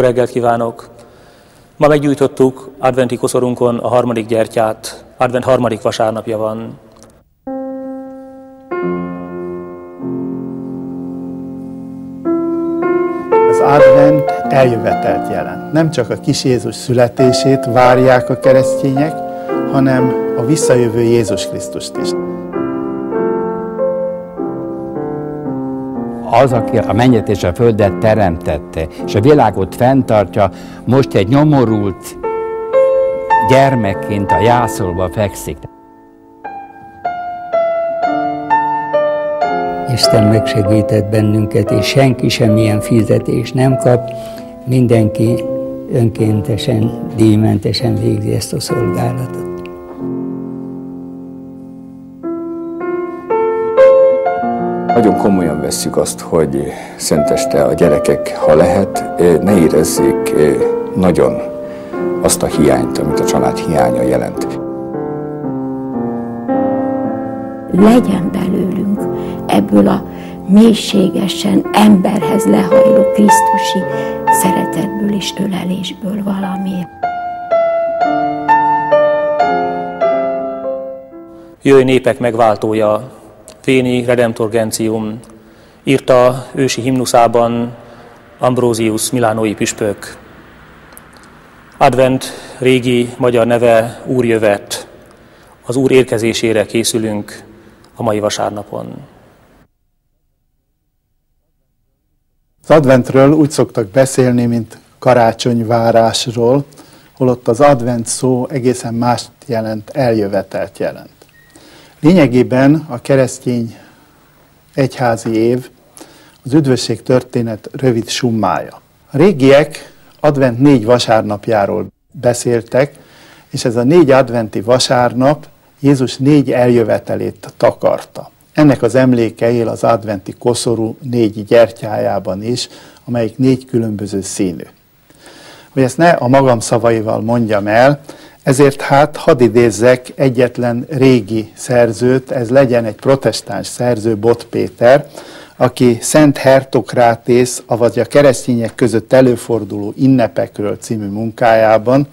Jó reggelt kívánok! Ma meggyújtottuk adventi koszorunkon a harmadik gyertyát. Advent harmadik vasárnapja van. Az advent eljövetelt jelent. Nem csak a kis Jézus születését várják a keresztények, hanem a visszajövő Jézus Krisztust is. Az, aki a mennyet és a földet teremtette, és a világot fenntartja, most egy nyomorult gyermekként a jászolba fekszik. Isten megsegített bennünket, és senki semmilyen fizetést nem kap, mindenki önkéntesen, díjmentesen végzi ezt a szolgálatot. Nagyon komolyan vesszük azt, hogy szenteste a gyerekek, ha lehet, ne érezzék nagyon azt a hiányt, amit a család hiánya jelent. Legyen belőlünk ebből a mélységesen emberhez lehajló Krisztusi szeretetből és ölelésből valami. Jöjj népek megváltója, Véni Redemptor Gentium, írta ősi himnuszában Ambrosius Milánói püspök. Advent régi magyar neve Úr jövet. Az Úr érkezésére készülünk a mai vasárnapon. Az adventről úgy szoktak beszélni, mint karácsonyvárásról, holott az advent szó egészen mást jelent, eljövetelt jelent. Lényegében a keresztény egyházi év az üdvösség történet rövid summája. A régiek advent négy vasárnapjáról beszéltek, és ez a négy adventi vasárnap Jézus négy eljövetelét takarta. Ennek az emléke él az adventi koszorú négy gyertyájában is, amelyik négy különböző színű. Hogy ezt ne a magam szavaival mondjam el, ezért hát hadd idézzek egyetlen régi szerzőt, ez legyen egy protestáns szerző, Bot Péter, aki Szent Hertokrátész, avagy a keresztények között előforduló innepekről című munkájában,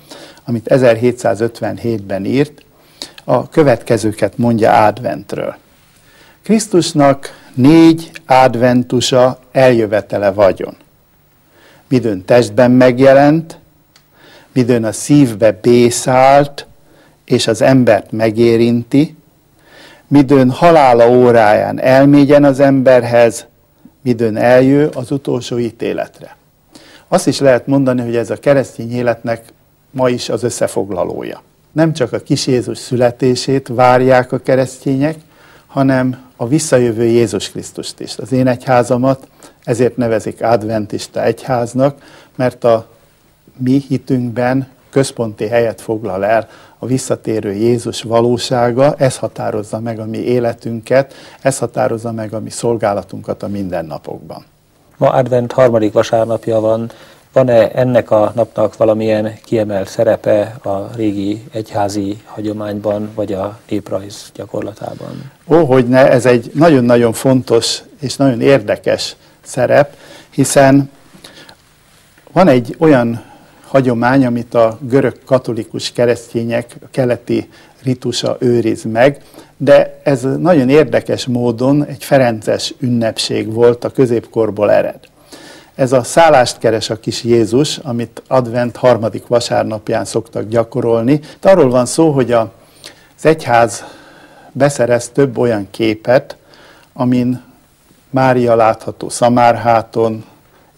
amit 1757-ben írt, a következőket mondja adventről. Krisztusnak négy adventusa eljövetele vagyon. Midőn testben megjelent, midőn a szívbe bészált, és az embert megérinti, midőn halála óráján elmégyen az emberhez, midőn eljő az utolsó ítéletre. Azt is lehet mondani, hogy ez a keresztény életnek ma is az összefoglalója. Nem csak a kis Jézus születését várják a keresztények, hanem a visszajövő Jézus Krisztust is. Az én egyházamat ezért nevezik adventista egyháznak, mert a mi hitünkben központi helyet foglal el a visszatérő Jézus valósága, ez határozza meg a mi életünket, ez határozza meg a mi szolgálatunkat a mindennapokban. Ma advent harmadik vasárnapja van, van-e ennek a napnak valamilyen kiemelt szerepe a régi egyházi hagyományban, vagy a néprajz gyakorlatában? Ó, hogy ne, ez egy nagyon-nagyon fontos és nagyon érdekes szerep, hiszen van egy olyan hagyomány, amit a görög katolikus keresztények keleti ritusa őriz meg, de ez nagyon érdekes módon egy ferences ünnepség volt, a középkorból ered. Ez a szállást keres a kis Jézus, amit advent harmadik vasárnapján szoktak gyakorolni. De arról van szó, hogy a, az egyház beszerez több olyan képet, amin Mária látható Szamárháton,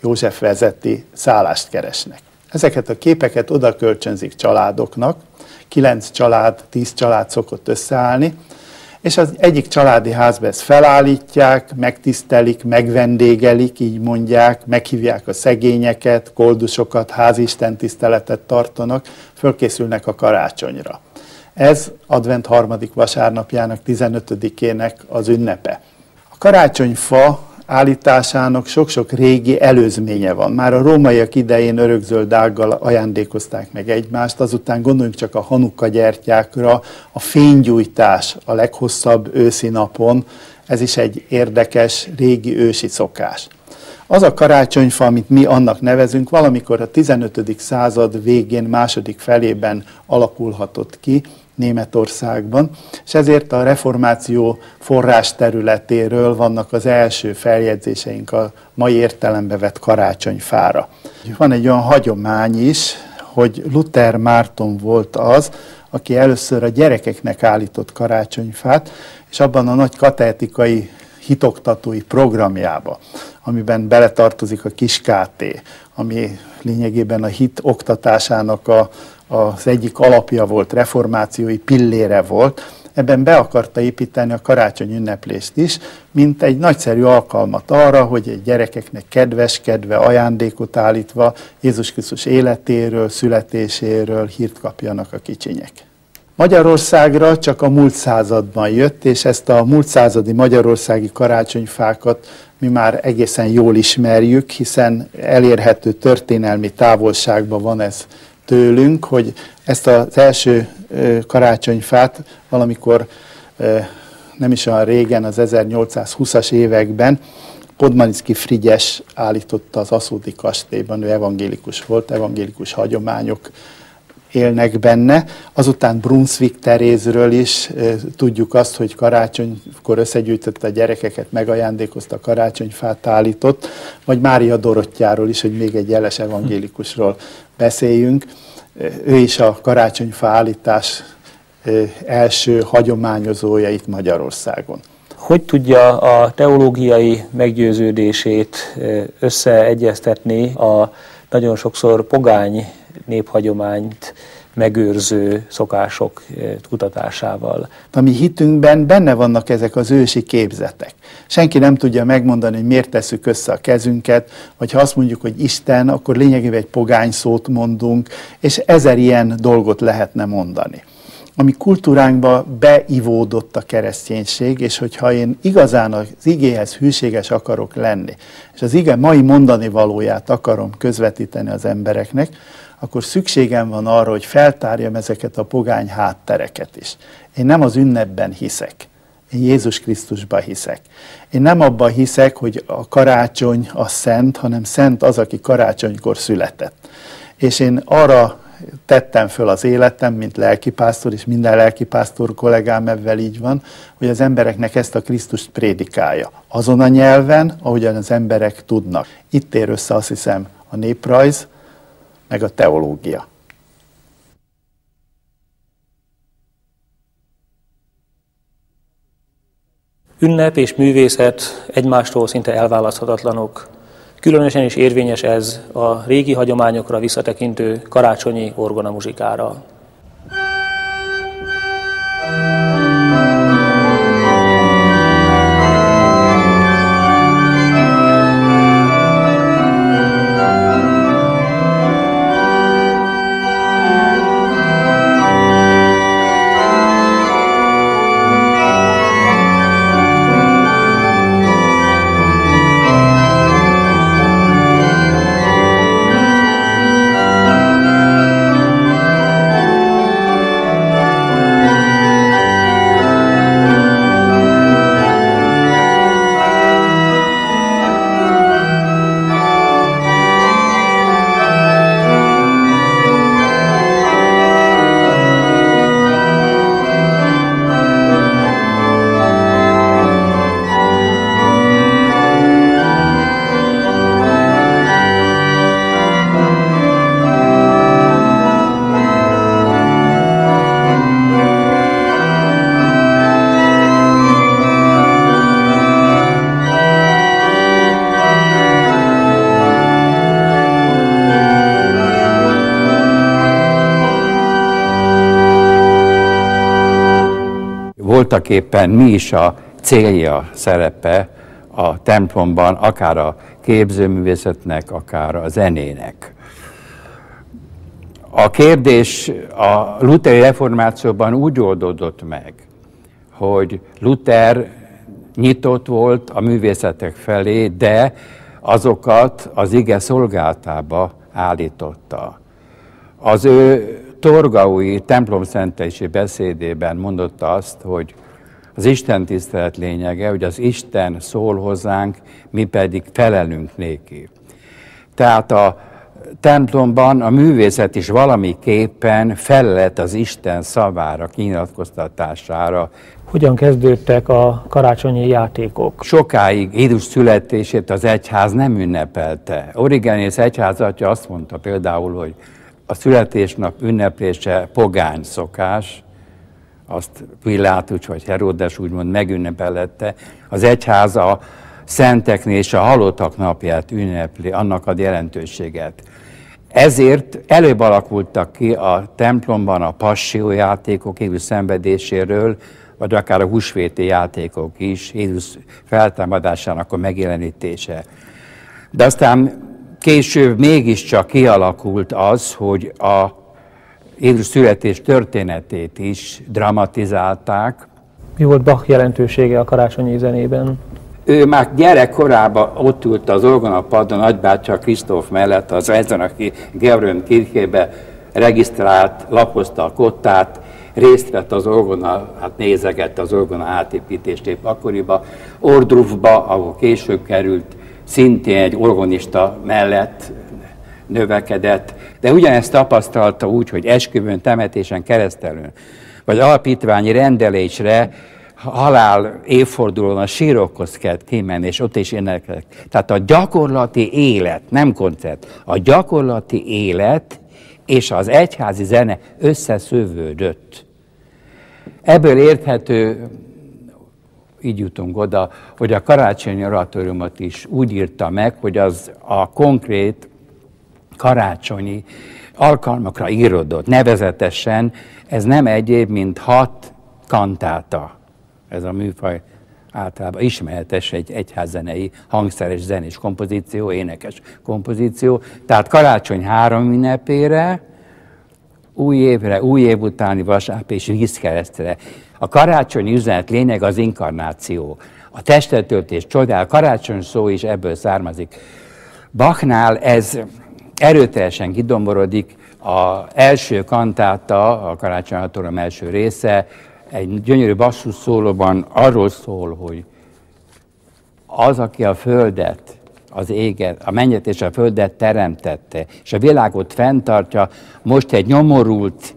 József vezeti szállást keresnek. Ezeket a képeket oda kölcsönzik családoknak, kilenc család, tíz család szokott összeállni, és az egyik családi házba ezt felállítják, megtisztelik, megvendégelik, így mondják, meghívják a szegényeket, koldusokat, házisten tiszteletet tartanak, fölkészülnek a karácsonyra. Ez advent harmadik vasárnapjának, 15-ének az ünnepe. A karácsonyfa állításának sok-sok régi előzménye van. Már a rómaiak idején örökzöld ággal ajándékozták meg egymást, azután gondoljunk csak a hanukka gyertyákra, a fénygyújtás a leghosszabb őszi napon, ez is egy érdekes régi ősi szokás. Az a karácsonyfa, amit mi annak nevezünk, valamikor a 15. század végén, második felében alakulhatott ki, Németországban, és ezért a reformáció forrás területéről vannak az első feljegyzéseink a mai értelembe vett karácsonyfára. Van egy olyan hagyomány is, hogy Luther Márton volt az, aki először a gyerekeknek állított karácsonyfát, és abban a nagy katetikai hitoktatói programjába, amiben beletartozik a kis KT, ami lényegében a hit oktatásának a, az egyik alapja volt, reformációi pillére volt, ebben be akarta építeni a karácsony ünneplést is, mint egy nagyszerű alkalmat arra, hogy egy gyerekeknek kedveskedve, ajándékot állítva Jézus Krisztus életéről, születéséről hírt kapjanak a kicsinyek. Magyarországra csak a múlt században jött, és ezt a múlt századi magyarországi karácsonyfákat mi már egészen jól ismerjük, hiszen elérhető történelmi távolságban van ez tőlünk, hogy ezt az első karácsonyfát valamikor nem is olyan régen, az 1820-as években Podmanicki Frigyes állította az Aszódi kastélyban, ő evangélikus volt, evangélikus hagyományok élnek benne. Azután Brunswick Terézről is tudjuk azt, hogy karácsonykor összegyűjtötte a gyerekeket, megajándékozta karácsonyfát állított, vagy Mária Dorottyáról is, hogy még egy jeles evangélikusról beszéljünk. Ő is a karácsonyfa állítás első hagyományozója itt Magyarországon. Hogy tudja a teológiai meggyőződését összeegyeztetni a nagyon sokszor pogány néphagyományt megőrző szokások kutatásával. A mi hitünkben benne vannak ezek az ősi képzetek. Senki nem tudja megmondani, hogy miért tesszük össze a kezünket, vagy ha azt mondjuk, hogy Isten, akkor lényegében egy pogány szót mondunk, és ezer ilyen dolgot lehetne mondani ami kultúránkba beivódott a kereszténység, és hogyha én igazán az igéhez hűséges akarok lenni, és az ige mai mondani valóját akarom közvetíteni az embereknek, akkor szükségem van arra, hogy feltárjam ezeket a pogány háttereket is. Én nem az ünnepben hiszek. Én Jézus Krisztusba hiszek. Én nem abban hiszek, hogy a karácsony a szent, hanem szent az, aki karácsonykor született. És én arra tettem föl az életem, mint lelkipásztor, és minden lelkipásztor kollégám ebben így van, hogy az embereknek ezt a Krisztust prédikálja. Azon a nyelven, ahogyan az emberek tudnak. Itt ér össze azt hiszem a néprajz, meg a teológia. Ünnep és művészet egymástól szinte elválaszthatatlanok. Különösen is érvényes ez a régi hagyományokra visszatekintő karácsonyi orgonamuzsikára. Voltak éppen mi is a célja, szerepe a templomban, akár a képzőművészetnek, akár a zenének. A kérdés a luteri reformációban úgy oldódott meg, hogy Luther nyitott volt a művészetek felé, de azokat az ige szolgáltába állította. Az ő Torgaui templomszentési beszédében mondotta azt, hogy az Isten tisztelet lényege, hogy az Isten szól hozzánk, mi pedig felelünk néki. Tehát a templomban a művészet is valamiképpen felelt az Isten szavára, kinyilatkoztatására. Hogyan kezdődtek a karácsonyi játékok? Sokáig Jézus születését az egyház nem ünnepelte. Origenész egyházatja azt mondta például, hogy a születésnap ünneplése pogány szokás, azt Pilátus vagy Heródes úgymond megünnepelette. Az egyház a szenteknél és a halottak napját ünnepli, annak a jelentőséget. Ezért előbb alakultak ki a templomban a játékok Jézus szenvedéséről, vagy akár a húsvéti játékok is, Jézus feltámadásának a megjelenítése. De aztán később mégiscsak kialakult az, hogy a Jézus születés történetét is dramatizálták. Mi volt Bach jelentősége a karácsonyi zenében? Ő már gyerekkorában ott ült az orgonapadon nagybácsa Kristóf mellett, az ezen, aki Gevrön kirkébe regisztrált, lapozta a kottát, részt vett az orgona, hát nézegette az orgona átépítést épp akkoriban. Ordrufba, ahol később került, szintén egy orgonista mellett növekedett, de ugyanezt tapasztalta úgy, hogy esküvőn, temetésen, keresztelőn, vagy alapítványi rendelésre halál évfordulón a sírokhoz kell kimenni, és ott is énekelek. Tehát a gyakorlati élet, nem koncert, a gyakorlati élet és az egyházi zene összeszövődött. Ebből érthető, így jutunk oda, hogy a karácsonyi oratóriumot is úgy írta meg, hogy az a konkrét karácsonyi alkalmakra írodott. Nevezetesen ez nem egyéb, mint hat kantáta ez a műfaj általában ismeretes egy egyházzenei, hangszeres zenés kompozíció, énekes kompozíció. Tehát karácsony három ünnepére, új évre, új év utáni vasárnap és vízkeresztre. A karácsonyi üzenet lényeg az inkarnáció. A testetöltés csodál, karácsony szó is ebből származik. Bachnál ez erőteljesen kidomborodik, a első kantáta, a karácsony első része, egy gyönyörű basszus szólóban arról szól, hogy az, aki a földet, az éget, a mennyet és a földet teremtette, és a világot fenntartja, most egy nyomorult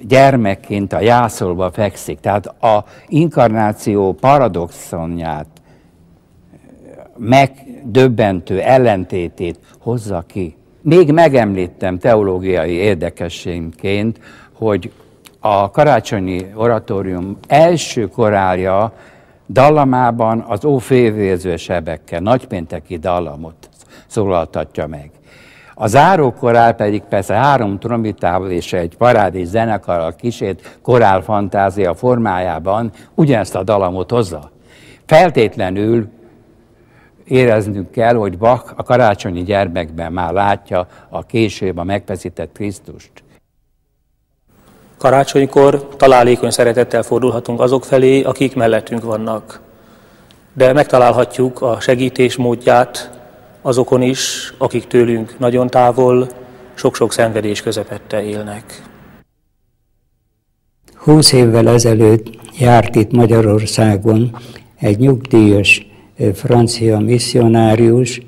gyermekként a jászolba fekszik. Tehát a inkarnáció paradoxonját, megdöbbentő ellentétét hozza ki. Még megemlítem teológiai érdekességként, hogy a karácsonyi oratórium első korálja dallamában az Ó févérző sebekkel, nagypénteki dallamot szólaltatja meg. A zárókorál pedig persze három trombitával és egy parádés zenekarral kísért korál fantázia formájában ugyanezt a dalamot hozza. Feltétlenül éreznünk kell, hogy Bach a karácsonyi gyermekben már látja a később a megfeszített Krisztust. Karácsonykor találékony szeretettel fordulhatunk azok felé, akik mellettünk vannak. De megtalálhatjuk a segítés módját azokon is, akik tőlünk nagyon távol, sok-sok szenvedés közepette élnek. Húsz évvel ezelőtt járt itt Magyarországon egy nyugdíjas francia misszionárius,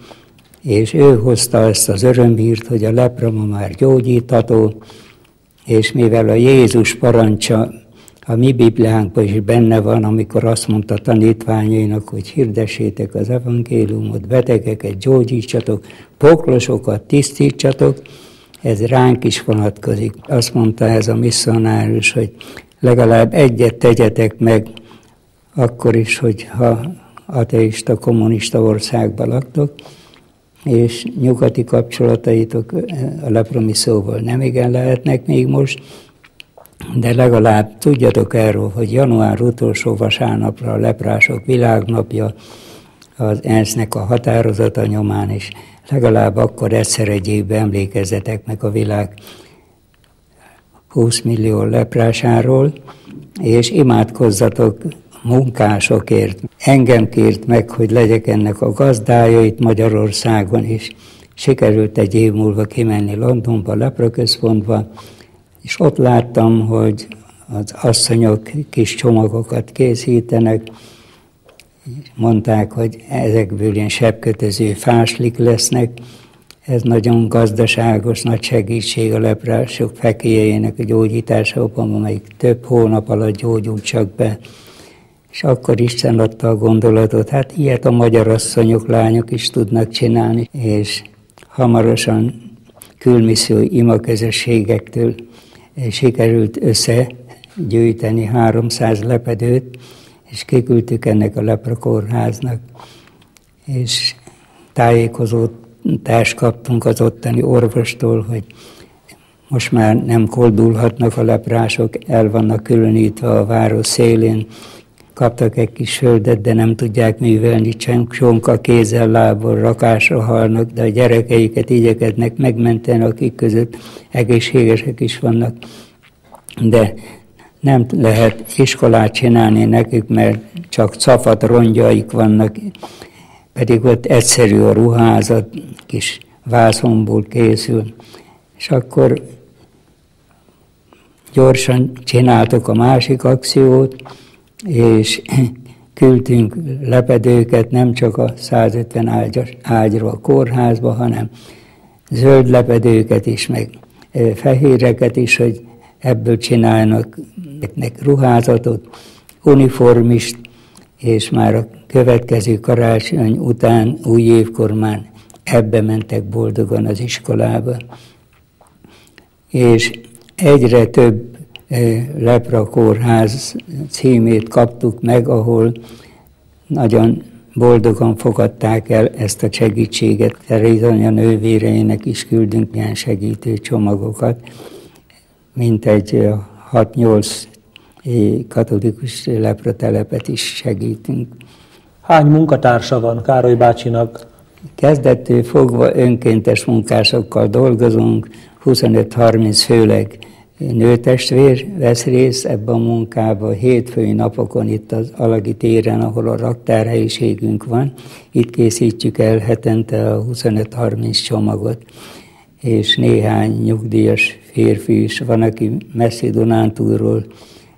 és ő hozta ezt az örömhírt, hogy a lepra ma már gyógyítható, és mivel a Jézus parancsa a mi Bibliánkban is benne van, amikor azt mondta tanítványainak, hogy hirdessétek az evangéliumot, betegeket gyógyítsatok, poklosokat tisztítsatok, ez ránk is vonatkozik. Azt mondta ez a misszionárius, hogy legalább egyet tegyetek meg, akkor is, hogyha ateista, kommunista országban laktok, és nyugati kapcsolataitok a lepromissóval nem igen lehetnek még most, de legalább tudjatok erről, hogy január utolsó vasárnapra a leprások világnapja az ENSZ-nek a határozata nyomán is. Legalább akkor egyszer egy évben emlékezzetek meg a világ 20 millió leprásáról, és imádkozzatok munkásokért. Engem kért meg, hogy legyek ennek a gazdája itt Magyarországon is. Sikerült egy év múlva kimenni Londonba, lepraközpontba, és ott láttam, hogy az asszonyok kis csomagokat készítenek, mondták, hogy ezekből ilyen sebkötöző fáslik lesznek, ez nagyon gazdaságos, nagy segítség a leprások fekéjének a gyógyításában, amelyik több hónap alatt gyógyult csak be. És akkor Isten adta a gondolatot, hát ilyet a magyar asszonyok, lányok is tudnak csinálni, és hamarosan külmisszió imaközösségektől sikerült összegyűjteni 300 lepedőt, és kiküldtük ennek a leprakórháznak, és tájékozódást kaptunk az ottani orvostól, hogy most már nem koldulhatnak a leprások, el vannak különítve a város szélén, kaptak egy kis földet, de nem tudják művelni, csonka kézzel, lábbal, rakásra halnak, de a gyerekeiket igyekeznek megmenteni, akik között egészségesek is vannak. De nem lehet iskolát csinálni nekik, mert csak cafat rongyaik vannak, pedig ott egyszerű a ruházat, kis vászonból készül. És akkor gyorsan csináltuk a másik akciót, és küldtünk lepedőket nem csak a 150 ágyas, ágyról a kórházba, hanem zöld lepedőket is, meg fehéreket is, hogy ebből csinálnak ruházatot, uniformist, és már a következő karácsony után, új évkor már ebbe mentek boldogan az iskolába. És egyre több Lepra kórház címét kaptuk meg, ahol nagyon boldogan fogadták el ezt a segítséget. Terézanya nővéreinek is küldünk ilyen segítő csomagokat, mint egy 6-8 katolikus lepratelepet is segítünk. Hány munkatársa van Károly bácsinak? Kezdettől fogva önkéntes munkásokkal dolgozunk, 25-30 főleg nőtestvér vesz részt ebben a munkában hétfői napokon itt az Alagi téren, ahol a raktárhelyiségünk van. Itt készítjük el hetente a 25-30 csomagot, és néhány nyugdíjas férfi is van, aki messzi Dunántúról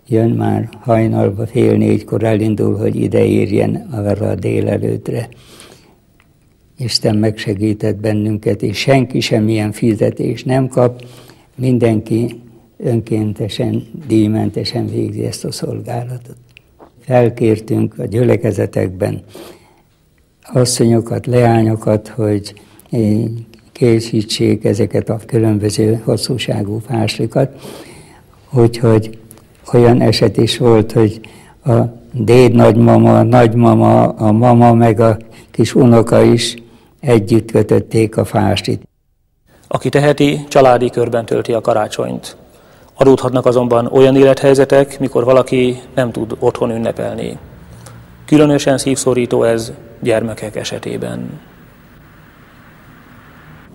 jön már hajnalba, fél négykor elindul, hogy ide érjen arra a délelőtre. Isten megsegített bennünket, és senki semmilyen fizetés nem kap, mindenki önkéntesen, díjmentesen végzi ezt a szolgálatot. Felkértünk a gyülekezetekben asszonyokat, leányokat, hogy készítsék ezeket a különböző hosszúságú fáslikat, úgyhogy olyan eset is volt, hogy a déd nagymama, a nagymama, a mama meg a kis unoka is együtt kötötték a fástit. Aki teheti, családi körben tölti a karácsonyt. Adódhatnak azonban olyan élethelyzetek, mikor valaki nem tud otthon ünnepelni. Különösen szívszorító ez gyermekek esetében.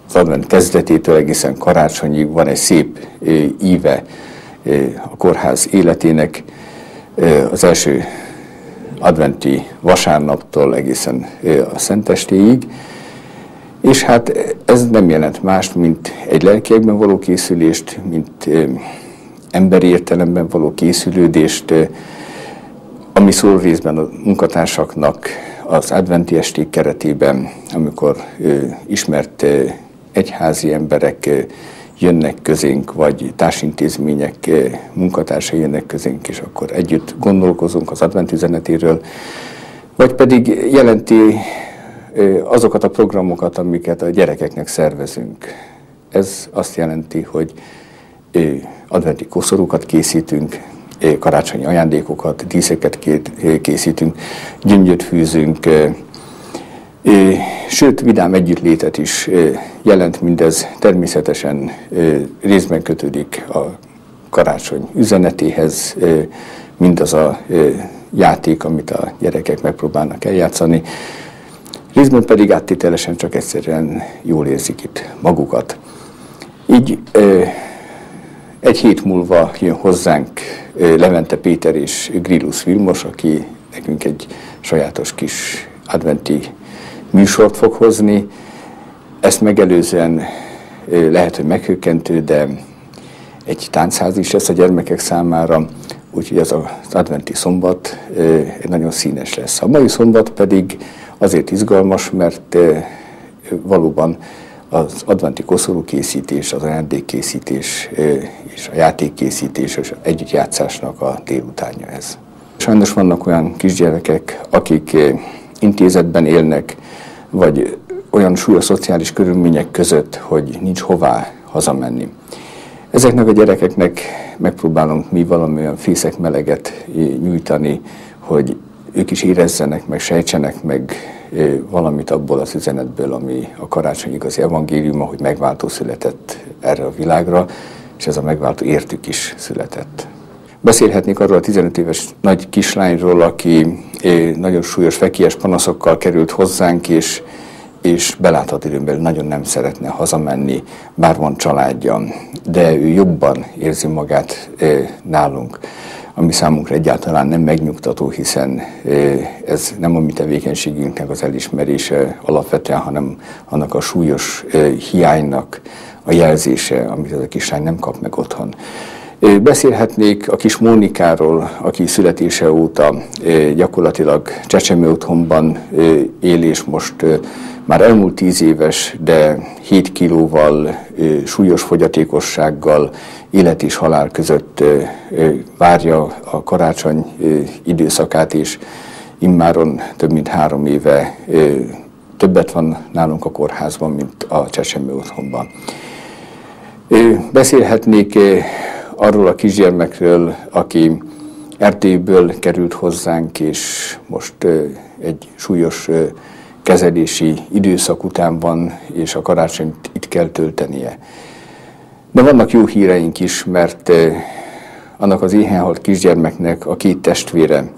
Az advent kezdetétől egészen karácsonyig van egy szép íve a kórház életének. Az első adventi vasárnaptól egészen a szentestéig. És hát ez nem jelent mást, mint egy lelkiekben való készülést, mint emberi értelemben való készülődést, ami szól részben a munkatársaknak az adventi esték keretében, amikor ismert egyházi emberek jönnek közénk, vagy társintézmények munkatársai jönnek közénk, és akkor együtt gondolkozunk az advent üzenetéről, vagy pedig jelenti azokat a programokat, amiket a gyerekeknek szervezünk. Ez azt jelenti, hogy adventi koszorúkat készítünk, karácsonyi ajándékokat, díszeket készítünk, gyöngyöt fűzünk, sőt, vidám együttlétet is jelent mindez. Természetesen részben kötődik a karácsony üzenetéhez, mindaz a játék, amit a gyerekek megpróbálnak eljátszani. Részben pedig áttételesen csak egyszerűen jól érzik itt magukat. Így egy hét múlva jön hozzánk Levente Péter és Grillus Vilmos, aki nekünk egy sajátos kis adventi műsort fog hozni. Ezt megelőzően lehet, hogy meghökkentő, de egy táncház is lesz a gyermekek számára, úgyhogy ez az adventi szombat nagyon színes lesz. A mai szombat pedig azért izgalmas, mert valóban az adventi koszorú készítés, az ajándékkészítés és a játékkészítés és együttjátszásnak a délutánja ez. Sajnos vannak olyan kisgyerekek, akik intézetben élnek, vagy olyan súlyos szociális körülmények között, hogy nincs hová hazamenni. Ezeknek a gyerekeknek megpróbálunk mi valamilyen fészek meleget nyújtani, hogy ők is érezzenek, meg sejtsenek meg valamit abból az üzenetből, ami a karácsony igazi evangéliuma, hogy megváltó született erre a világra, és ez a megváltó értük is született. Beszélhetnék arról a 15 éves nagy kislányról, aki nagyon súlyos fekies panaszokkal került hozzánk, és, és beláthat időn nagyon nem szeretne hazamenni, bár van családja, de ő jobban érzi magát nálunk ami számunkra egyáltalán nem megnyugtató, hiszen ez nem a mi tevékenységünknek az elismerése alapvetően, hanem annak a súlyos hiánynak a jelzése, amit ez a kislány nem kap meg otthon. Beszélhetnék a kis Mónikáról, aki születése óta gyakorlatilag csecsemő otthonban él, és most már elmúlt tíz éves, de 7 kilóval, súlyos fogyatékossággal, élet és halál között várja a karácsony időszakát, és immáron több mint három éve többet van nálunk a kórházban, mint a csecsemő otthonban. Beszélhetnék arról a kisgyermekről, aki Erdélyből került hozzánk, és most egy súlyos kezelési időszak után van, és a karácsonyt itt kell töltenie. De vannak jó híreink is, mert annak az éhenhalt kisgyermeknek a két testvére,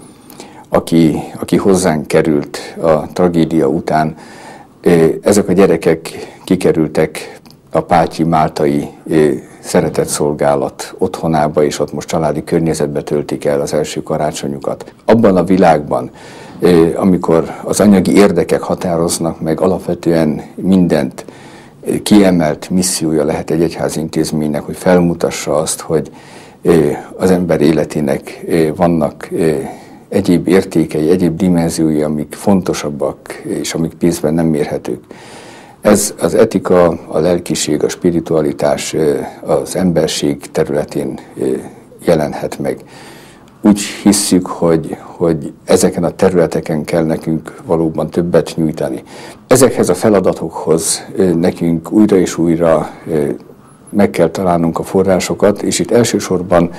aki, aki hozzánk került a tragédia után, ezek a gyerekek kikerültek a Pátyi Máltai szeretett szolgálat otthonába, és ott most családi környezetbe töltik el az első karácsonyukat. Abban a világban, amikor az anyagi érdekek határoznak meg alapvetően mindent, kiemelt missziója lehet egy egyházi intézménynek, hogy felmutassa azt, hogy az ember életének vannak egyéb értékei, egyéb dimenziói, amik fontosabbak, és amik pénzben nem mérhetők. Ez az etika, a lelkiség, a spiritualitás az emberség területén jelenhet meg. Úgy hisszük, hogy, hogy ezeken a területeken kell nekünk valóban többet nyújtani. Ezekhez a feladatokhoz nekünk újra és újra meg kell találnunk a forrásokat, és itt elsősorban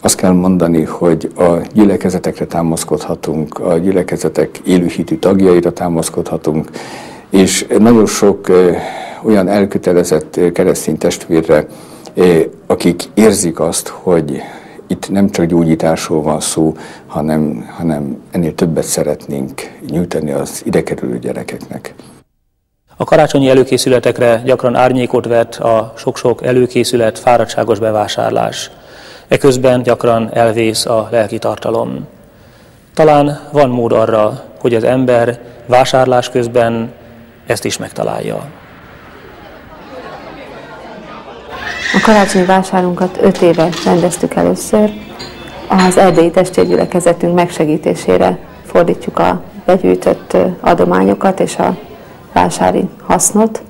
azt kell mondani, hogy a gyülekezetekre támaszkodhatunk, a gyülekezetek élőhitű tagjaira támaszkodhatunk, és nagyon sok olyan elkötelezett keresztény testvérre, akik érzik azt, hogy itt nem csak gyógyításról van szó, hanem, hanem ennél többet szeretnénk nyújtani az idekerülő gyerekeknek. A karácsonyi előkészületekre gyakran árnyékot vet a sok-sok előkészület, fáradtságos bevásárlás. Eközben gyakran elvész a lelki tartalom. Talán van mód arra, hogy az ember vásárlás közben ezt is megtalálja. A karácsonyi vásárunkat öt éve rendeztük először. Az erdélyi testvérgyülekezetünk megsegítésére fordítjuk a begyűjtött adományokat és a vásári hasznot.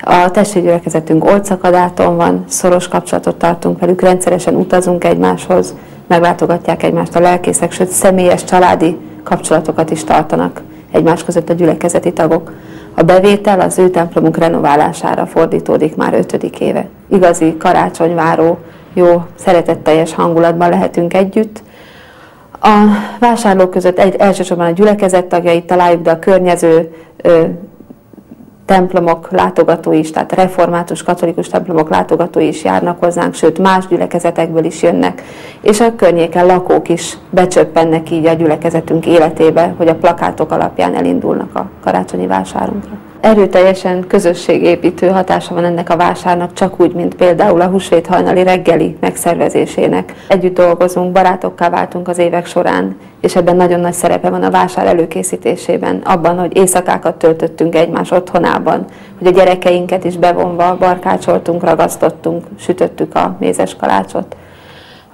A testvérgyülekezetünk Olcakadáton van, szoros kapcsolatot tartunk velük, rendszeresen utazunk egymáshoz, meglátogatják egymást a lelkészek, sőt személyes családi kapcsolatokat is tartanak egymás között a gyülekezeti tagok. A bevétel az ő templomunk renoválására fordítódik már ötödik éve. Igazi karácsonyváró, jó, szeretetteljes hangulatban lehetünk együtt. A vásárlók között egy, elsősorban a gyülekezet tagjait találjuk, de a környező ö, templomok látogatói is, tehát református, katolikus templomok látogatói is járnak hozzánk, sőt más gyülekezetekből is jönnek, és a környéken lakók is becsöppennek így a gyülekezetünk életébe, hogy a plakátok alapján elindulnak a karácsonyi vásárunkra. Erőteljesen közösségépítő hatása van ennek a vásárnak, csak úgy, mint például a húsvét hajnali reggeli megszervezésének. Együtt dolgozunk, barátokká váltunk az évek során, és ebben nagyon nagy szerepe van a vásár előkészítésében, abban, hogy éjszakákat töltöttünk egymás otthonában, hogy a gyerekeinket is bevonva barkácsoltunk, ragasztottunk, sütöttük a mézes kalácsot.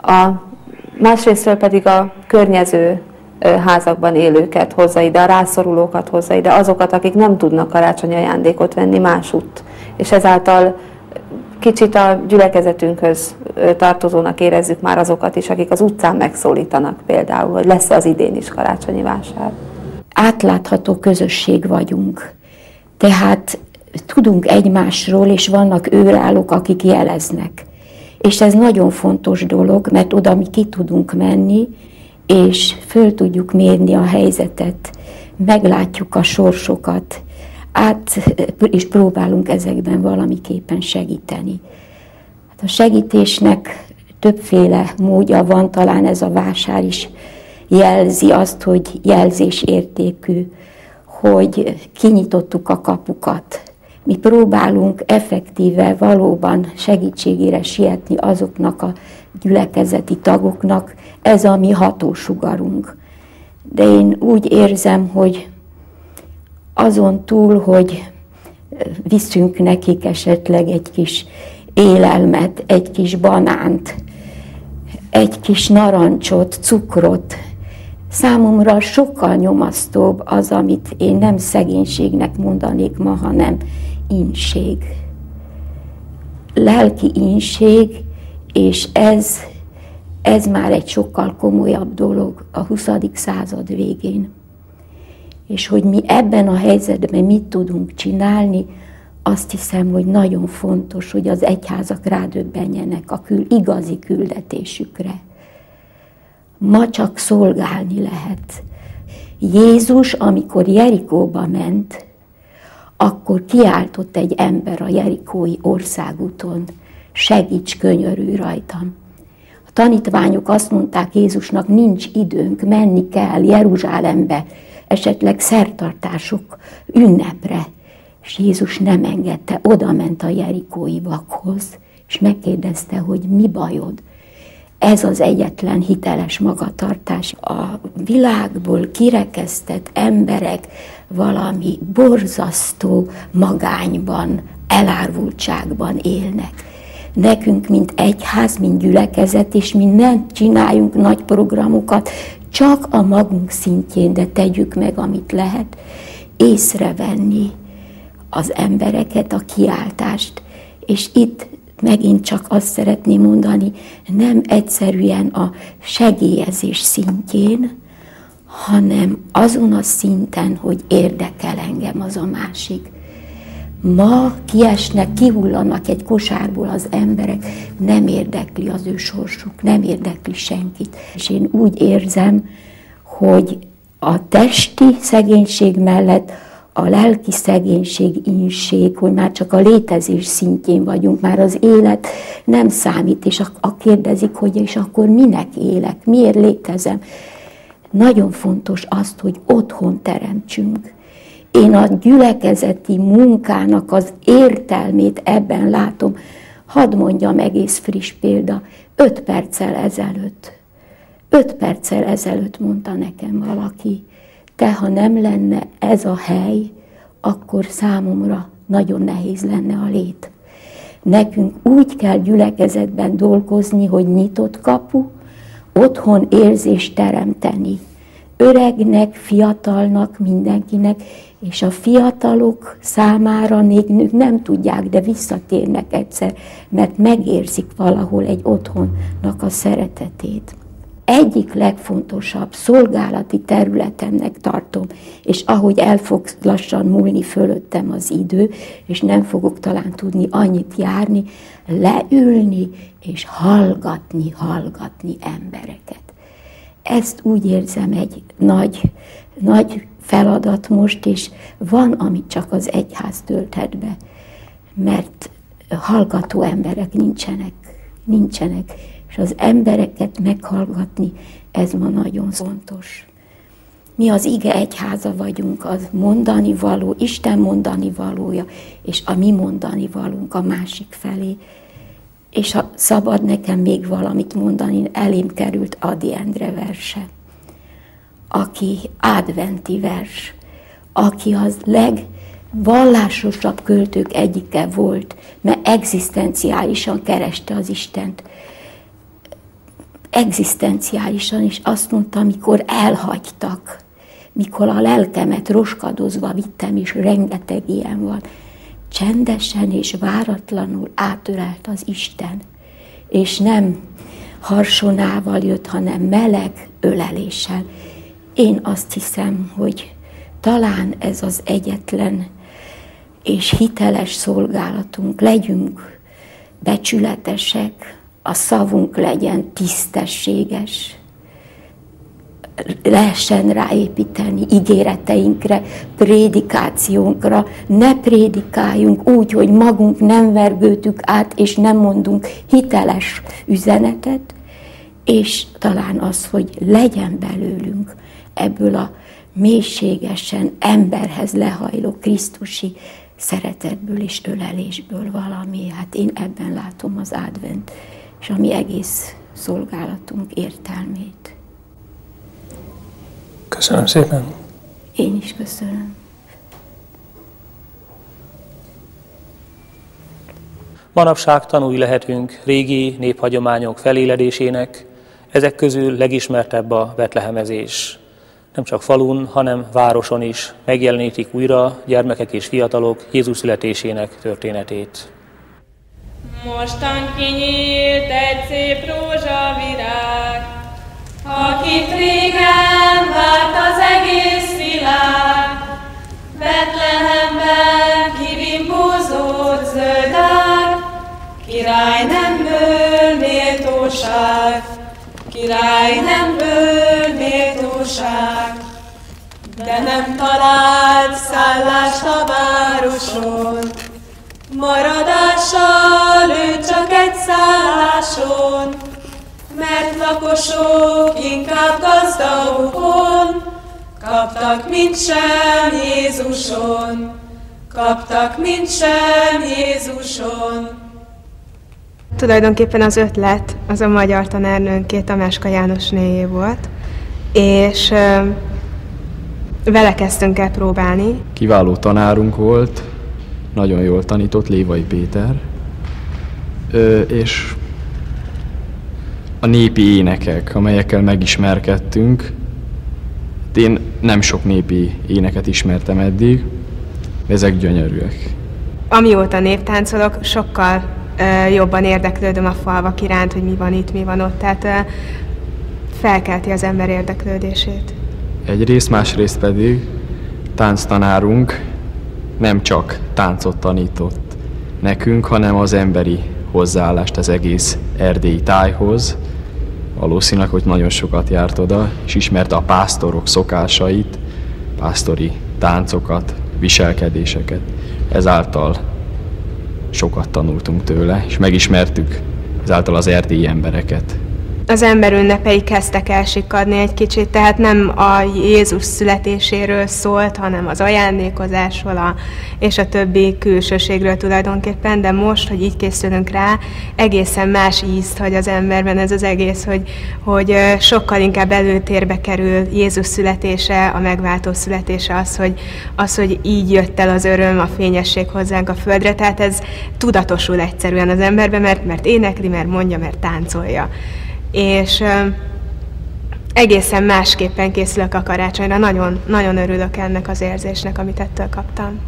A másrésztről pedig a környező házakban élőket hozza ide, a rászorulókat hozza ide, azokat, akik nem tudnak karácsonyi ajándékot venni másút. És ezáltal kicsit a gyülekezetünkhöz tartozónak érezzük már azokat is, akik az utcán megszólítanak például, hogy lesz az idén is karácsonyi vásár. Átlátható közösség vagyunk. Tehát tudunk egymásról, és vannak őrállók, akik jeleznek. És ez nagyon fontos dolog, mert oda mi ki tudunk menni, és föl tudjuk mérni a helyzetet, meglátjuk a sorsokat, át és próbálunk ezekben valamiképpen segíteni. Hát a segítésnek többféle módja van, talán ez a vásár is jelzi azt, hogy jelzés értékű, hogy kinyitottuk a kapukat. Mi próbálunk effektíve valóban segítségére sietni azoknak a gyülekezeti tagoknak, ez a mi hatósugarunk. De én úgy érzem, hogy azon túl, hogy viszünk nekik esetleg egy kis élelmet, egy kis banánt, egy kis narancsot, cukrot, számomra sokkal nyomasztóbb az, amit én nem szegénységnek mondanék ma, hanem inség. Lelki inség, és ez, ez már egy sokkal komolyabb dolog a 20. század végén. És hogy mi ebben a helyzetben mit tudunk csinálni, azt hiszem, hogy nagyon fontos, hogy az egyházak rádöbbenjenek a kül, igazi küldetésükre. Ma csak szolgálni lehet. Jézus, amikor Jerikóba ment, akkor kiáltott egy ember a Jerikói országúton, segíts könyörű rajtam. A tanítványok azt mondták Jézusnak, nincs időnk, menni kell Jeruzsálembe, esetleg szertartások ünnepre. És Jézus nem engedte, oda ment a Jerikói vakhoz, és megkérdezte, hogy mi bajod. Ez az egyetlen hiteles magatartás. A világból kirekesztett emberek valami borzasztó magányban, elárvultságban élnek nekünk, mint egyház, mint gyülekezet, és mi nem csináljunk nagy programokat, csak a magunk szintjén, de tegyük meg, amit lehet, észrevenni az embereket, a kiáltást. És itt megint csak azt szeretném mondani, nem egyszerűen a segélyezés szintjén, hanem azon a szinten, hogy érdekel engem az a másik. Ma kiesnek, kihullanak egy kosárból az emberek, nem érdekli az ő sorsuk, nem érdekli senkit. És én úgy érzem, hogy a testi szegénység mellett a lelki szegénység, inség, hogy már csak a létezés szintjén vagyunk, már az élet nem számít, és a, a kérdezik, hogy és akkor minek élek, miért létezem. Nagyon fontos azt, hogy otthon teremtsünk én a gyülekezeti munkának az értelmét ebben látom. Hadd mondjam egész friss példa. Öt perccel ezelőtt, öt perccel ezelőtt mondta nekem valaki, te ha nem lenne ez a hely, akkor számomra nagyon nehéz lenne a lét. Nekünk úgy kell gyülekezetben dolgozni, hogy nyitott kapu, otthon érzést teremteni. Öregnek, fiatalnak, mindenkinek, és a fiatalok számára még nem tudják, de visszatérnek egyszer, mert megérzik valahol egy otthonnak a szeretetét. Egyik legfontosabb szolgálati területemnek tartom, és ahogy el fog lassan múlni fölöttem az idő, és nem fogok talán tudni annyit járni, leülni és hallgatni, hallgatni embereket. Ezt úgy érzem egy nagy, nagy feladat most, és van, amit csak az egyház tölthet be, mert hallgató emberek nincsenek, nincsenek, és az embereket meghallgatni, ez ma nagyon fontos. Mi az ige egyháza vagyunk, az mondani való, Isten mondani valója, és a mi mondani valunk a másik felé. És ha szabad nekem még valamit mondani, elém került Adi Endre verse, aki adventi vers, aki az legvallásosabb költők egyike volt, mert egzisztenciálisan kereste az Istent. Egzisztenciálisan, és azt mondta, amikor elhagytak, mikor a lelkemet roskadozva vittem, és rengeteg ilyen van, csendesen és váratlanul átölelt az Isten, és nem harsonával jött, hanem meleg öleléssel. Én azt hiszem, hogy talán ez az egyetlen és hiteles szolgálatunk, legyünk becsületesek, a szavunk legyen tisztességes, lehessen ráépíteni ígéreteinkre, prédikációnkra, ne prédikáljunk úgy, hogy magunk nem vergőtük át, és nem mondunk hiteles üzenetet, és talán az, hogy legyen belőlünk ebből a mélységesen emberhez lehajló Krisztusi szeretetből és ölelésből valami. Hát én ebben látom az advent, és a mi egész szolgálatunk értelmét. Köszönöm szépen. Én is köszönöm. Manapság tanulj lehetünk régi néphagyományok feléledésének, ezek közül legismertebb a betlehemezés. Nem csak falun, hanem városon is megjelenítik újra gyermekek és fiatalok Jézus születésének történetét. Mostan kinyílt egy szép rózsavirág, akit régen várt az egész világ. Betlehemben kivimbózott zöldág, király nem ből méltóság, király nem ből méltóság. De nem talált szállást a városon, maradással ő csak egy szálláson, mert lakosok inkább gazdagokon, kaptak, mint sem Jézuson, kaptak, mint sem Jézuson. Tulajdonképpen az ötlet az a magyar tanárnőnké, Tamáska János néjé volt, és vele kezdtünk el próbálni. Kiváló tanárunk volt, nagyon jól tanított, Lévai Péter, és a népi énekek, amelyekkel megismerkedtünk. Én nem sok népi éneket ismertem eddig, ezek gyönyörűek. Amióta néptáncolok, sokkal ö, jobban érdeklődöm a falvak iránt, hogy mi van itt, mi van ott. Tehát ö, felkelti az ember érdeklődését. Egyrészt, másrészt pedig tánctanárunk nem csak táncot tanított nekünk, hanem az emberi hozzáállást az egész erdélyi tájhoz, valószínűleg, hogy nagyon sokat járt oda, és ismerte a pásztorok szokásait, pásztori táncokat, viselkedéseket. Ezáltal sokat tanultunk tőle, és megismertük ezáltal az erdélyi embereket az ember ünnepei kezdtek elsikadni egy kicsit, tehát nem a Jézus születéséről szólt, hanem az ajándékozásról a, és a többi külsőségről tulajdonképpen, de most, hogy így készülünk rá, egészen más ízt hogy az emberben ez az egész, hogy, hogy sokkal inkább előtérbe kerül Jézus születése, a megváltó születése, az hogy, az, hogy így jött el az öröm, a fényesség hozzánk a földre, tehát ez tudatosul egyszerűen az emberben, mert, mert énekli, mert mondja, mert táncolja és egészen másképpen készülök a karácsonyra. Nagyon, nagyon örülök ennek az érzésnek, amit ettől kaptam.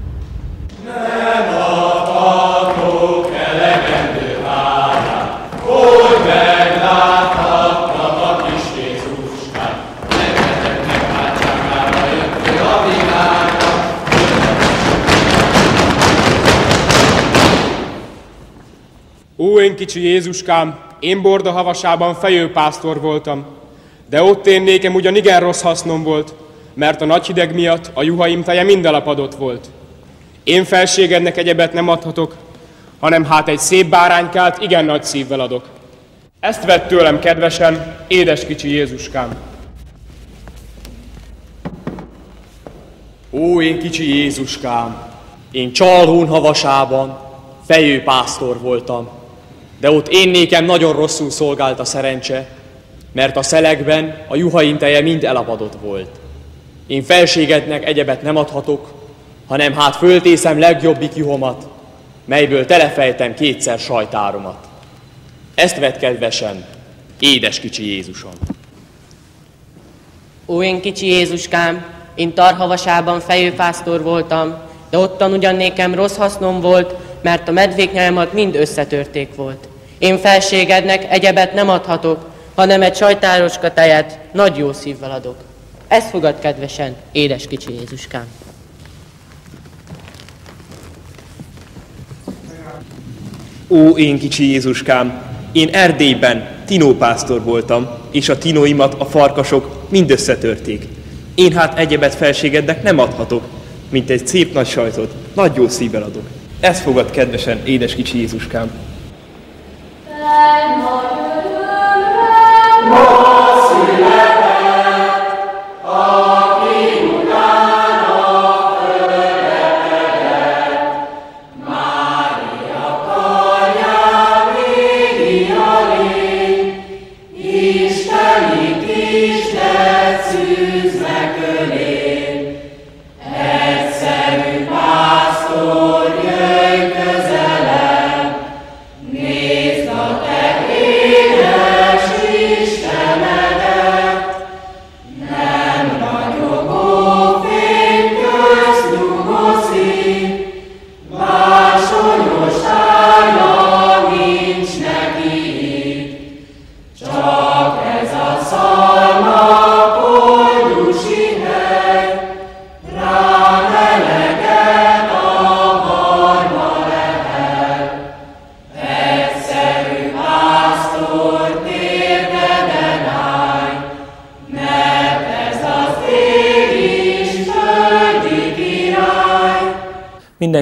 Nem adhatok elegendő hálát, hogy megláthattam a kis Jézuskát. Neked váltságára jöttél a világra. Ó, én kicsi Jézuskám, én Borda havasában fejőpásztor voltam, de ott én nékem ugyan igen rossz hasznom volt, mert a nagy hideg miatt a juhaim feje mindelapadott volt. Én felségednek egyebet nem adhatok, hanem hát egy szép báránykát igen nagy szívvel adok. Ezt vett tőlem kedvesen, édes kicsi Jézuskám. Ó, én kicsi Jézuskám, én Csalhún havasában fejő pásztor voltam, de ott én nékem nagyon rosszul szolgált a szerencse, mert a szelekben a juhaim teje mind elapadott volt. Én felségednek egyebet nem adhatok, hanem hát föltészem legjobbik juhomat, melyből telefejtem kétszer sajtáromat. Ezt vett kedvesen, édes kicsi Jézusom. Ó, én kicsi Jézuskám, én tarhavasában fejőpásztor voltam, de ottan ugyan nékem rossz hasznom volt, mert a medvék nyelmat mind összetörték volt. Én felségednek egyebet nem adhatok, hanem egy sajtároska tejet nagy jó szívvel adok. Ezt fogad kedvesen, édes kicsi Jézuskám. Ó, én kicsi Jézuskám, én Erdélyben tinópásztor voltam, és a tinóimat a farkasok mind összetörték. Én hát egyebet felségednek nem adhatok, mint egy szép nagy sajtot, nagy jó szívvel adok. Ezt fogad kedvesen, édes kicsi Jézuskám.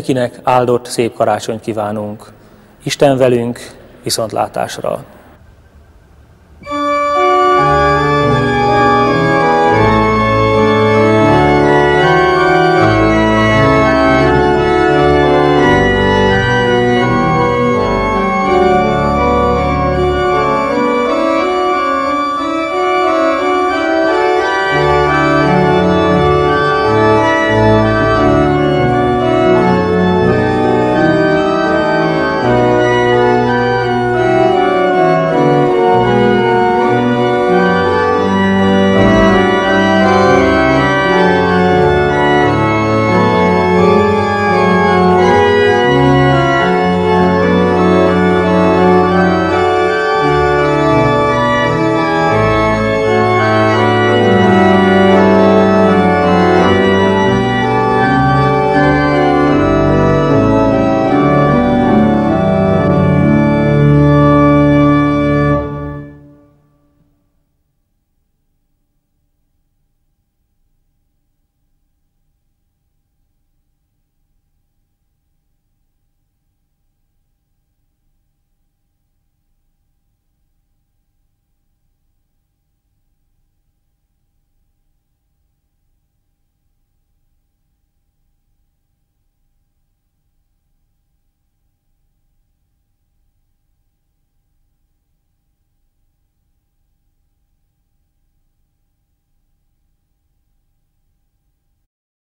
Mindenkinek áldott szép karácsonyt kívánunk. Isten velünk, viszontlátásra!